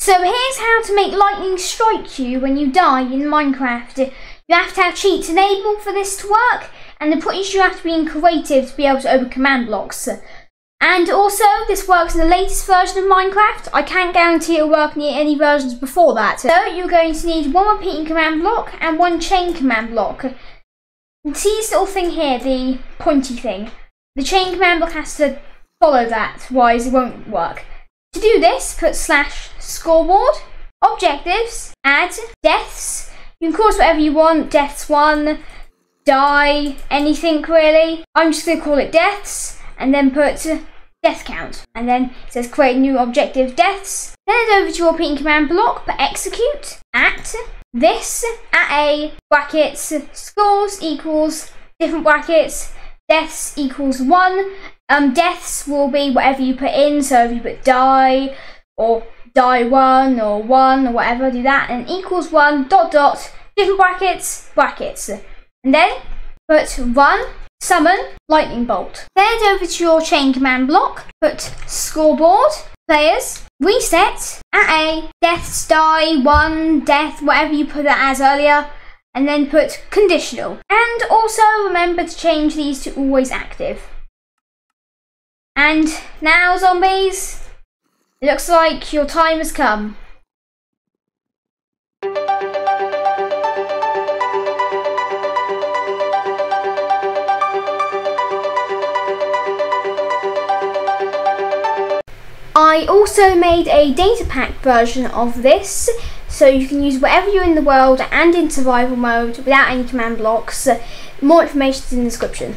So here's how to make lightning strike you when you die in Minecraft. You have to have cheats enabled for this to work, and the pretty sure you have to be in creative to be able to open command blocks. And also, this works in the latest version of Minecraft. I can't guarantee it'll work in any versions before that. So you're going to need one repeating command block and one chain command block. And see this little thing here, the pointy thing. The chain command block has to follow that, otherwise it won't work. To do this, put slash scoreboard, objectives, add deaths. You can call whatever you want, deaths one, die, anything really. I'm just to call it deaths, and then put death count. And then it says create new objective deaths. Then head over to your repeating command block, put execute, at, this, at a, brackets, scores equals, different brackets, deaths equals one, um, deaths will be whatever you put in. So if you put die or die one or one or whatever, do that. And equals one dot dot different brackets brackets. And then put run summon lightning bolt. Then head over to your chain command block. Put scoreboard players reset at a deaths die one death whatever you put that as earlier and then put conditional. And also remember to change these to always active. And now, zombies, it looks like your time has come. I also made a data pack version of this, so you can use whatever you're in the world and in survival mode without any command blocks. More information is in the description.